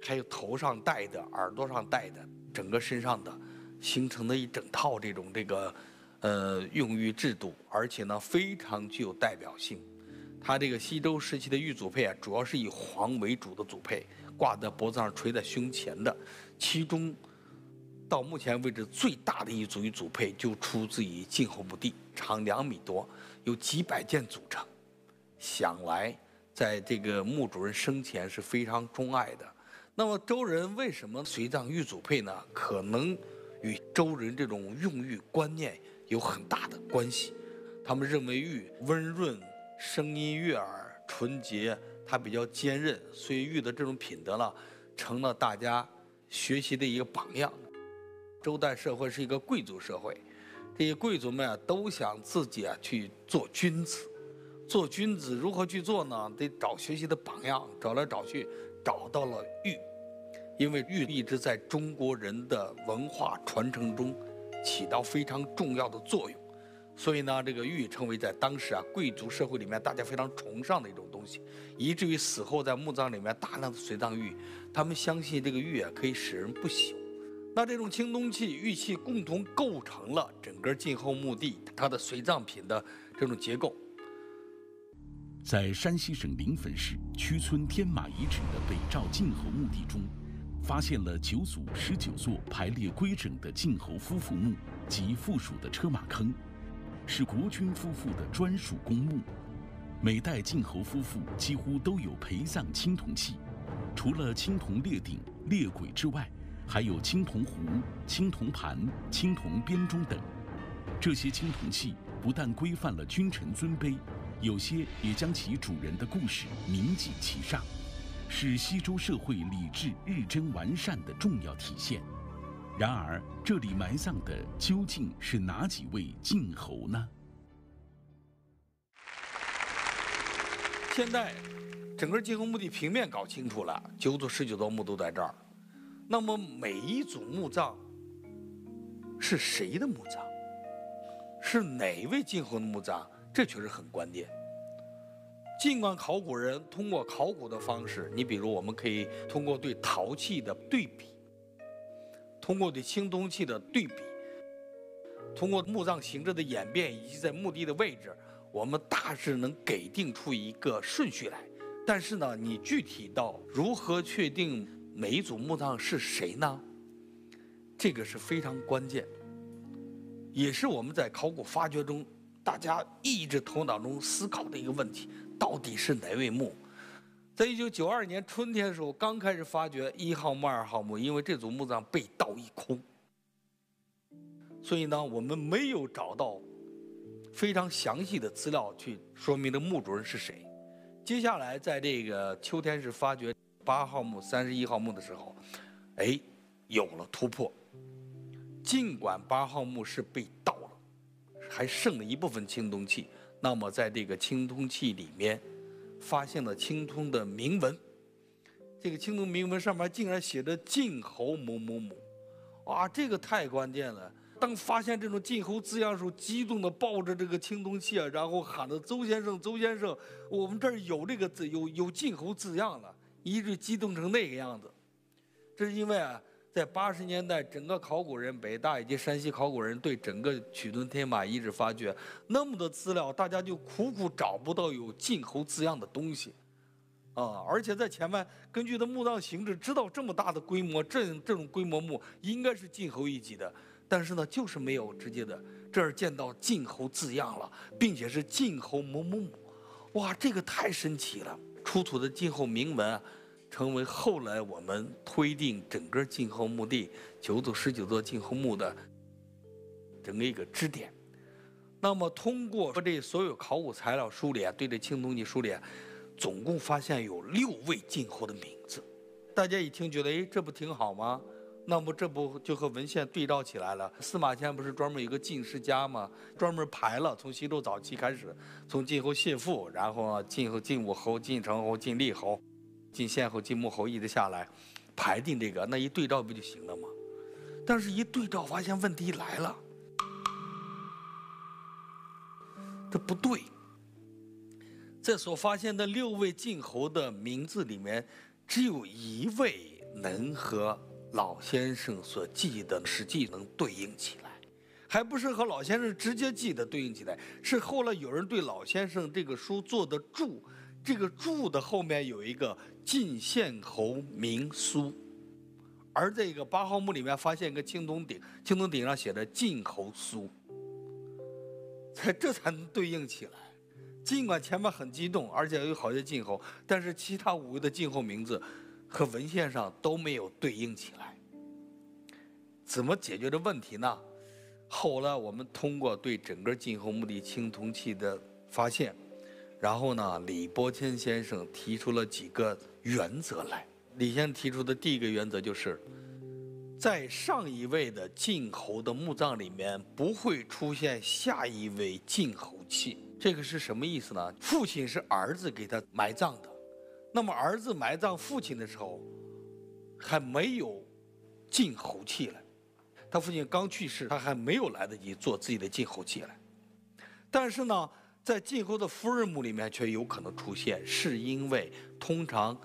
还有头上戴的、耳朵上戴的、整个身上的，形成的一整套这种这个，呃，用玉制度，而且呢非常具有代表性。它这个西周时期的玉祖佩啊，主要是以黄为主的祖佩，挂在脖子上、垂在胸前的。其中，到目前为止最大的一组玉祖佩就出自于晋侯墓地，长两米多，有几百件组成。想来，在这个墓主人生前是非常钟爱的。那么周人为什么随葬玉祖佩呢？可能与周人这种用玉观念有很大的关系。他们认为玉温润、声音悦耳、纯洁，它比较坚韧，所以玉的这种品德呢，成了大家学习的一个榜样。周代社会是一个贵族社会，这些贵族们啊都想自己啊去做君子。做君子如何去做呢？得找学习的榜样，找来找去，找到了玉，因为玉一直在中国人的文化传承中起到非常重要的作用。所以呢，这个玉成为在当时啊贵族社会里面大家非常崇尚的一种东西，以至于死后在墓葬里面大量的随葬玉，他们相信这个玉啊可以使人不朽。那这种青铜器、玉器共同构成了整个晋后墓地它的随葬品的这种结构。在山西省临汾市曲村天马遗址的北赵晋侯墓地中，发现了九组十九座排列规整的晋侯夫妇墓及附属的车马坑。是国君夫妇的专属公墓，每代晋侯夫妇几乎都有陪葬青铜器，除了青铜列鼎、列簋之外，还有青铜壶、青铜盘、青铜编钟等。这些青铜器不但规范了君臣尊卑，有些也将其主人的故事铭记其上，是西周社会礼制日臻完善的重要体现。然而，这里埋葬的究竟是哪几位晋侯呢？现在，整个晋侯墓地平面搞清楚了，九组十九座墓都在这儿。那么，每一组墓葬是谁的墓葬？是哪一位晋侯的墓葬？这确实很关键。尽管考古人通过考古的方式，你比如我们可以通过对陶器的对比。通过对青铜器的对比，通过墓葬形制的演变以及在墓地的位置，我们大致能给定出一个顺序来。但是呢，你具体到如何确定每一组墓葬是谁呢？这个是非常关键，也是我们在考古发掘中大家一直头脑中思考的一个问题：到底是哪位墓？在一九九二年春天的时候，刚开始发掘一号墓、二号墓，因为这组墓葬被盗一空，所以呢，我们没有找到非常详细的资料去说明这墓主人是谁。接下来，在这个秋天是发掘八号墓、三十一号墓的时候，哎，有了突破。尽管八号墓是被盗了，还剩了一部分青铜器，那么在这个青铜器里面。发现了青铜的铭文，这个青铜铭文上面竟然写着“晋侯某某某”，哇，这个太关键了！当发现这种“晋侯”字样时，候，激动的抱着这个青铜器啊，然后喊着“邹先生，邹先生，我们这儿有这个字，有有晋侯字样了”，一直激动成那个样子。这是因为啊。在八十年代，整个考古人，北大以及山西考古人对整个曲屯天马遗址发掘那么多资料，大家就苦苦找不到有晋侯字样的东西，啊！而且在前面根据的墓葬形制，知道这么大的规模，这这种规模墓应该是晋侯一级的，但是呢，就是没有直接的这儿见到晋侯字样了，并且是晋侯某某某，哇，这个太神奇了！出土的晋侯铭文。成为后来我们推定整个晋侯墓地九组十九座晋侯墓的整个一个支点。那么通过这所有考古材料梳理啊，对这青铜器梳理，总共发现有六位晋侯的名字。大家一听觉得，哎，这不挺好吗？那么这不就和文献对照起来了？司马迁不是专门有个晋世家吗？专门排了从西周早期开始，从晋侯谢父，然后晋侯晋武侯、晋成侯、晋厉侯。晋献侯、晋穆侯一直下来，排定这个，那一对照不就行了吗？但是，一对照发现问题来了，这不对。在所发现的六位晋侯的名字里面，只有一位能和老先生所记的史记能对应起来，还不是和老先生直接记的对应起来，是后来有人对老先生这个书做的注。这个柱的后面有一个晋献侯明书，而这个八号墓里面发现一个青铜鼎，青铜鼎上写着晋侯书，才这才能对应起来。尽管前面很激动，而且有好些晋侯，但是其他五位的晋侯名字和文献上都没有对应起来。怎么解决这问题呢？后来我们通过对整个晋侯墓地青铜器的发现，然后呢，李伯谦先生提出了几个原则来。李先生提出的第一个原则就是，在上一位的晋侯的墓葬里面不会出现下一位晋侯器。这个是什么意思呢？父亲是儿子给他埋葬的，那么儿子埋葬父亲的时候，还没有晋侯器了。他父亲刚去世，他还没有来得及做自己的晋侯器来。但是呢，在晋侯的夫人墓里面却有可能出现，是因为通常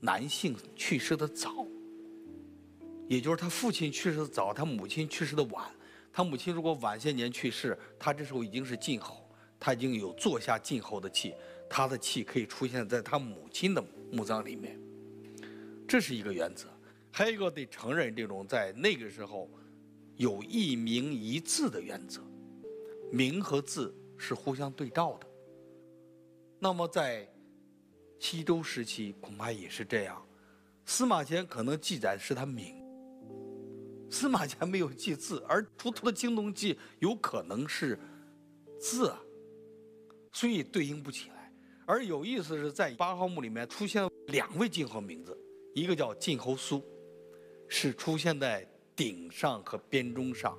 男性去世的早，也就是他父亲去世的早，他母亲去世的晚。他母亲如果晚些年去世，他这时候已经是晋侯，他已经有坐下晋侯的气，他的气可以出现在他母亲的墓葬里面。这是一个原则。还有一个得承认，这种在那个时候。有一名一字的原则，名和字是互相对照的。那么在西周时期恐怕也是这样，司马迁可能记载是他名，司马迁没有记字，而出土的青铜器有可能是字啊，所以对应不起来。而有意思是在八号墓里面出现了两位晋侯名字，一个叫晋侯苏，是出现在。鼎上和编钟上，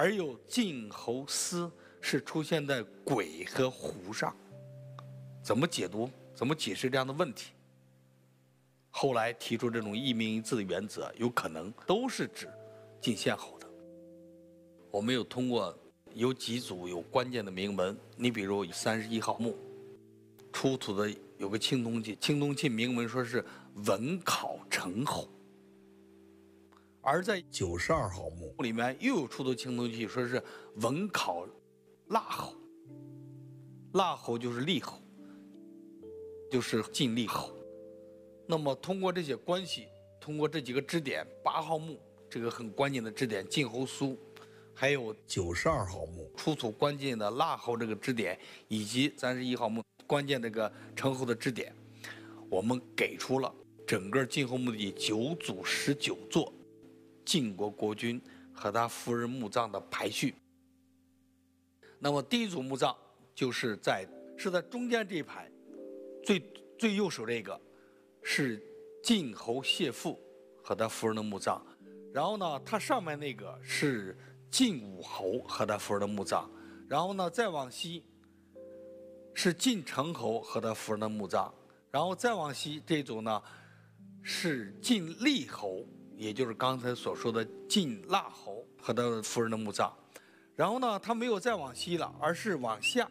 而有晋侯司是出现在鬼和壶上，怎么解读？怎么解释这样的问题？后来提出这种一名一字的原则，有可能都是指晋献侯的。我们有通过有几组有关键的铭文，你比如三十一号墓出土的有个青铜器，青铜器铭文说是文考成侯。而在九十二号墓里面又有出土青铜器，说是文考腊侯，腊侯就是厉侯，就是晋厉侯。那么通过这些关系，通过这几个支点，八号墓这个很关键的支点晋侯苏，还有九十二号墓出土关键的腊侯这个支点，以及三十一号墓关键这个成侯的支点，我们给出了整个晋侯墓地九组十九座。晋国国君和他夫人墓葬的排序。那么第一组墓葬就是在是在中间这一排，最最右手这个是晋侯谢父和他夫人的墓葬，然后呢，它上面那个是晋武侯和他夫人的墓葬，然后呢，再往西是晋成侯和他夫人的墓葬，然后再往西这一组呢是晋厉侯。也就是刚才所说的晋腊侯和他夫人的墓葬，然后呢，他没有再往西了，而是往下，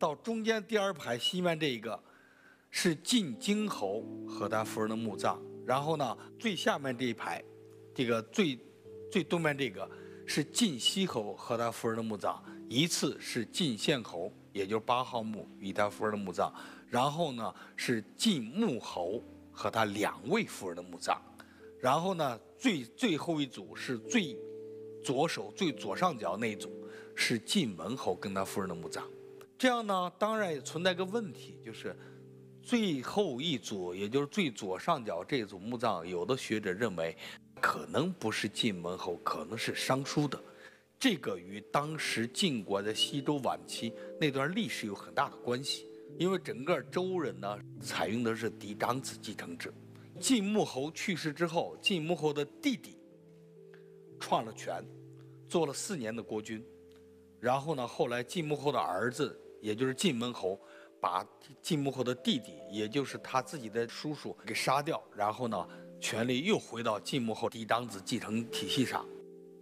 到中间第二排西面这一个，是晋京侯和他夫人的墓葬，然后呢，最下面这一排，这个最最东面这个是晋西侯和他夫人的墓葬，一次是晋献侯，也就是八号墓与他夫人的墓葬，然后呢是晋穆侯和他两位夫人的墓葬。然后呢，最最后一组是最左手最左上角那一组，是晋文侯跟他夫人的墓葬。这样呢，当然也存在个问题，就是最后一组，也就是最左上角这组墓葬，有的学者认为可能不是晋文侯，可能是商叔的。这个与当时晋国的西周晚期那段历史有很大的关系，因为整个周人呢采用的是嫡长子继承制。晋穆侯去世之后，晋穆侯的弟弟创了权，做了四年的国君。然后呢，后来晋穆侯的儿子，也就是晋文侯，把晋穆侯的弟弟，也就是他自己的叔叔给杀掉。然后呢，权力又回到晋穆侯嫡长子继承体系上。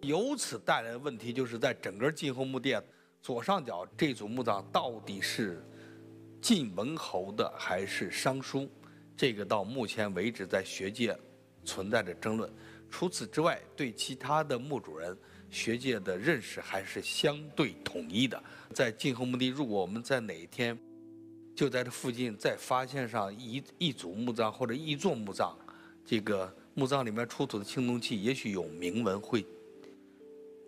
由此带来的问题，就是在整个晋侯墓殿左上角这组墓葬，到底是晋文侯的还是商叔？这个到目前为止在学界存在着争论。除此之外，对其他的墓主人，学界的认识还是相对统一的。在晋侯墓地，如果我们在哪一天就在这附近再发现上一一组墓葬或者一座墓葬，这个墓葬里面出土的青铜器，也许有铭文会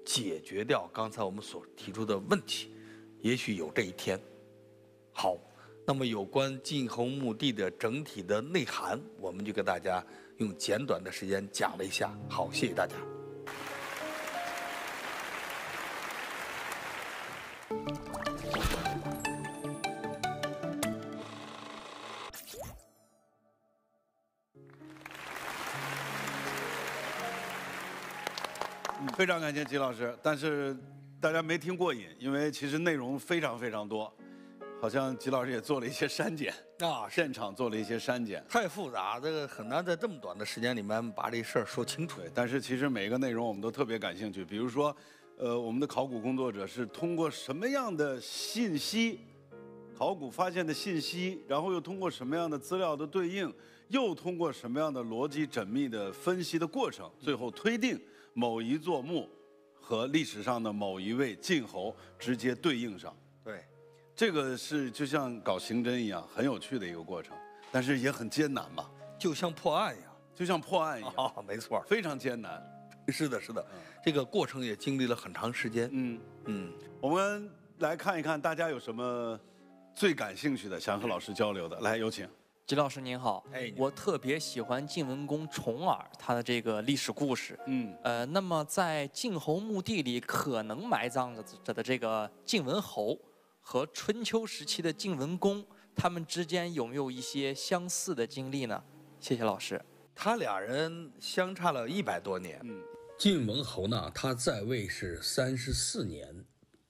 解决掉刚才我们所提出的问题，也许有这一天。好。那么有关晋侯墓地的整体的内涵，我们就给大家用简短的时间讲了一下。好，谢谢大家。非常感谢吉老师，但是大家没听过瘾，因为其实内容非常非常多，好像吉老师也做了一些删减啊，现场做了一些删减，太复杂，这个很难在这么短的时间里面把这事儿说清楚。对，但是其实每一个内容我们都特别感兴趣，比如说，呃，我们的考古工作者是通过什么样的信息，考古发现的信息，然后又通过什么样的资料的对应，又通过什么样的逻辑缜密的分析的过程，最后推定。某一座墓和历史上的某一位晋侯直接对应上，对，这个是就像搞刑侦一样，很有趣的一个过程，但是也很艰难吧，就像破案一样，就像破案一样，没错，非常艰难。是的，是的，这个过程也经历了很长时间。嗯。嗯，我们来看一看大家有什么最感兴趣的，想和老师交流的，来有请。吉老师您好，哎，我特别喜欢晋文公重耳他的这个历史故事。嗯，呃，那么在晋侯墓地里可能埋葬着的这个晋文侯和春秋时期的晋文公，他们之间有没有一些相似的经历呢？谢谢老师。他俩人相差了一百多年。嗯，晋文侯呢，他在位是三十四年，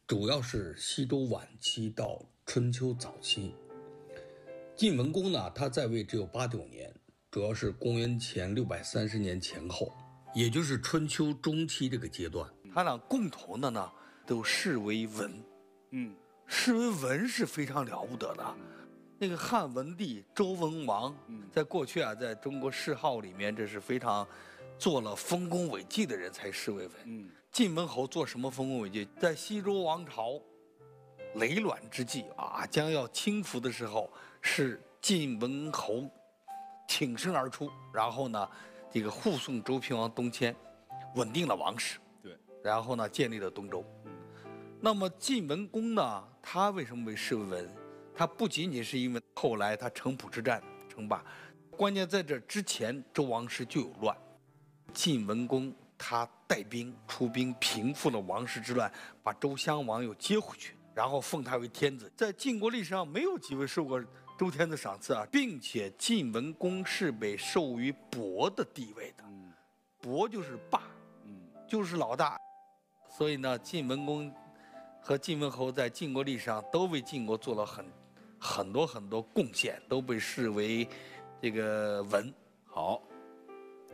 主要是西周晚期到春秋早期。晋文公呢，他在位只有八九年，主要是公元前六百三十年前后，也就是春秋中期这个阶段。他俩共同的呢，都视为文，嗯，视为文是非常了不得的。那个汉文帝周文王，在过去啊，在中国谥号里面，这是非常做了丰功伟绩的人才视为文。晋文侯做什么丰功伟绩？在西周王朝累卵之际啊，将要倾覆的时候。是晋文侯挺身而出，然后呢，这个护送周平王东迁，稳定了王室。对，然后呢，建立了东周。嗯，那么晋文公呢，他为什么被视为文？他不仅仅是因为后来他城濮之战称霸，关键在这之前周王室就有乱。晋文公他带兵出兵平复了王室之乱，把周襄王又接回去，然后奉他为天子。在晋国历史上没有几位受过。周天子赏赐啊，并且晋文公是被授予伯的地位的，伯就是霸，就是老大，所以呢，晋文公和晋文侯在晋国历史上都为晋国做了很很多很多贡献，都被视为这个文。好，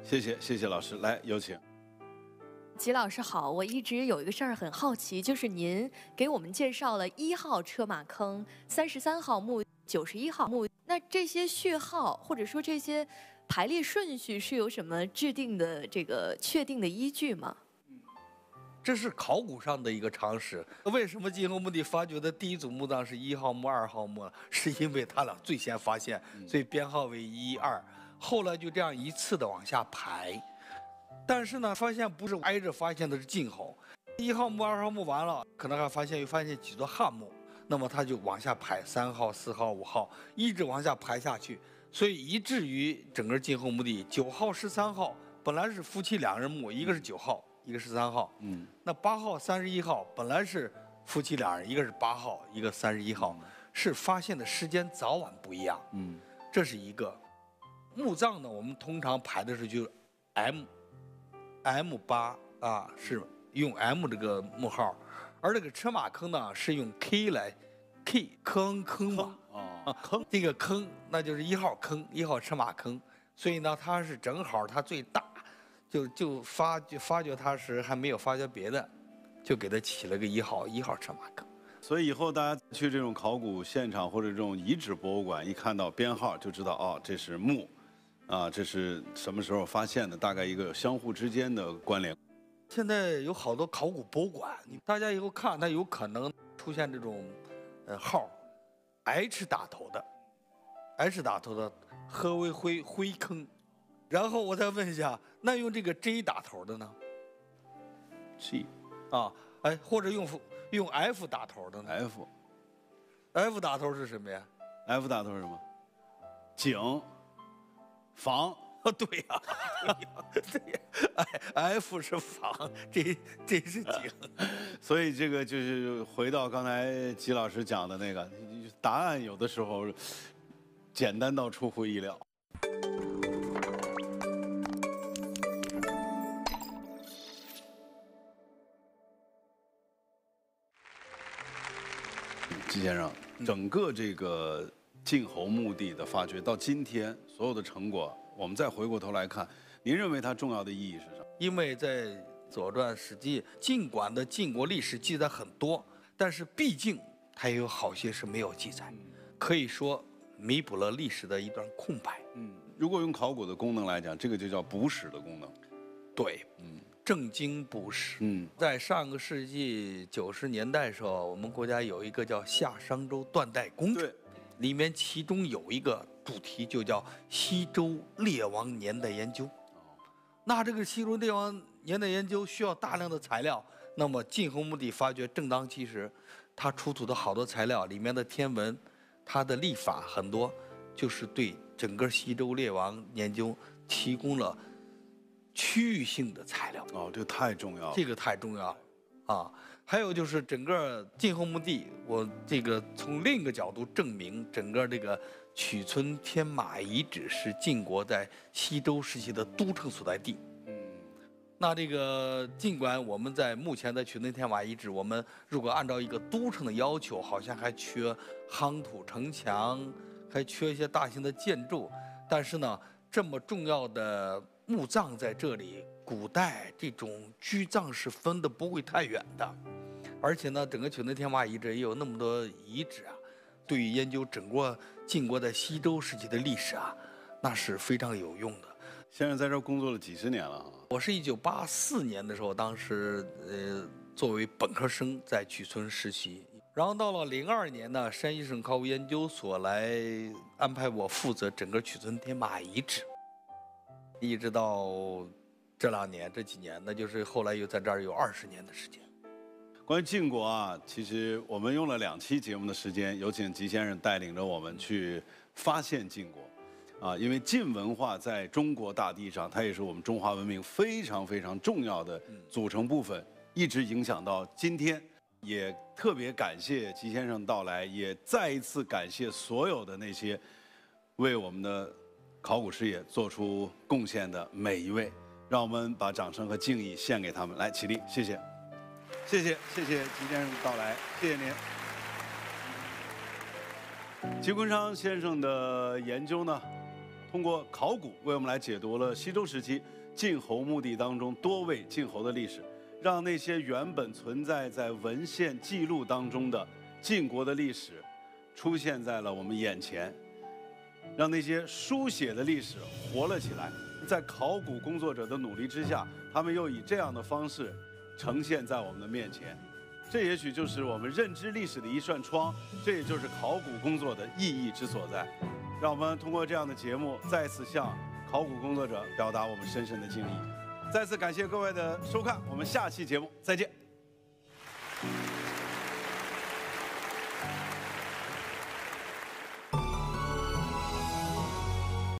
谢谢谢谢老师，来有请。吉老师好，我一直有一个事儿很好奇，就是您给我们介绍了一号车马坑、三十三号墓。九十一号墓，那这些序号或者说这些排列顺序是有什么制定的这个确定的依据吗？这是考古上的一个常识。为什么晋侯墓地发掘的第一组墓葬是一号墓、二号墓？是因为他俩最先发现，所以编号为一二。后来就这样一次的往下排，但是呢，发现不是挨着发现的是晋侯，一号墓、二号墓完了，可能还发现又发现几座汉墓。那么他就往下排，三号、四号、五号，一直往下排下去，所以以至于整个晋侯墓地九号、十三号本来是夫妻两人墓，一个是九号，一个十三号。嗯。那八号、三十一号本来是夫妻俩人，一个是八号，一个三十一号，是发现的时间早晚不一样。嗯。这是一个墓葬呢，我们通常排的是就 M，M 八啊，是用 M 这个墓号。而这个车马坑呢，是用 K 来，K 坑坑嘛，啊坑这个坑那就是一号坑，一号车马坑，所以呢，它是正好它最大，就就发就发掘它时还没有发掘别的，就给它起了个一号一号车马坑。所以以后大家去这种考古现场或者这种遗址博物馆，一看到编号就知道哦，这是墓，啊，这是什么时候发现的，大概一个相互之间的关联。现在有好多考古博物馆，你大家以后看，它有可能出现这种，呃号，H 打头的，H 打头的，何为灰灰坑？然后我再问一下，那用这个 J 打头的呢？G，啊，哎，或者用用 F 打头的呢？F，F 打头是什么呀 F 打头是什么？井。房。哦，对呀，对呀，F 是房，这这是井，所以这个就是回到刚才吉老师讲的那个答案，有的时候简单到出乎意料。季先生，整个这个晋侯墓地的发掘到今天，所有的成果。我们再回过头来看，您认为它重要的意义是什么？因为在《左传》《史记》，尽管的晋国历史记载很多，但是毕竟它也有好些是没有记载，可以说弥补了历史的一段空白。嗯，如果用考古的功能来讲，这个就叫补史的功能。对，嗯，正经不是。嗯，在上个世纪九十年代时候，我们国家有一个叫夏商周断代工程，里面其中有一个。主题就叫西周列王年代研究。那这个西周列王年代研究需要大量的材料，那么晋侯墓地发掘正当其时，它出土的好多材料里面的天文，它的历法很多，就是对整个西周列王研究提供了区域性的材料。哦，这个太重要了。这个太重要了，啊，还有就是整个晋侯墓地，我这个从另一个角度证明整个这个。曲村天马遗址是晋国在西周时期的都城所在地。嗯，那这个尽管我们在目前的曲村天马遗址，我们如果按照一个都城的要求，好像还缺夯土城墙，还缺一些大型的建筑。但是呢，这么重要的墓葬在这里，古代这种居葬是分的不会太远的。而且呢，整个曲村天马遗址也有那么多遗址啊。对于研究整个晋国在西周时期的历史啊，那是非常有用的。先生在这工作了几十年了我是一九八四年的时候，当时呃作为本科生在曲村实习，然后到了零二年呢，山西省考古研究所来安排我负责整个曲村天马遗址，一直到这两年这几年，那就是后来又在这儿有二十年的时间。关于晋国啊，其实我们用了两期节目的时间，有请吉先生带领着我们去发现晋国，啊，因为晋文化在中国大地上，它也是我们中华文明非常非常重要的组成部分，一直影响到今天。也特别感谢吉先生到来，也再一次感谢所有的那些为我们的考古事业做出贡献的每一位，让我们把掌声和敬意献给他们。来，起立，谢谢。谢谢谢谢吉先生的到来，谢谢您。吉坤昌先生的研究呢，通过考古为我们来解读了西周时期晋侯墓地当中多位晋侯的历史，让那些原本存在在文献记录当中的晋国的历史，出现在了我们眼前，让那些书写的历史活了起来。在考古工作者的努力之下，他们又以这样的方式。呈现在我们的面前，这也许就是我们认知历史的一扇窗，这也就是考古工作的意义之所在。让我们通过这样的节目，再次向考古工作者表达我们深深的敬意。再次感谢各位的收看，我们下期节目再见。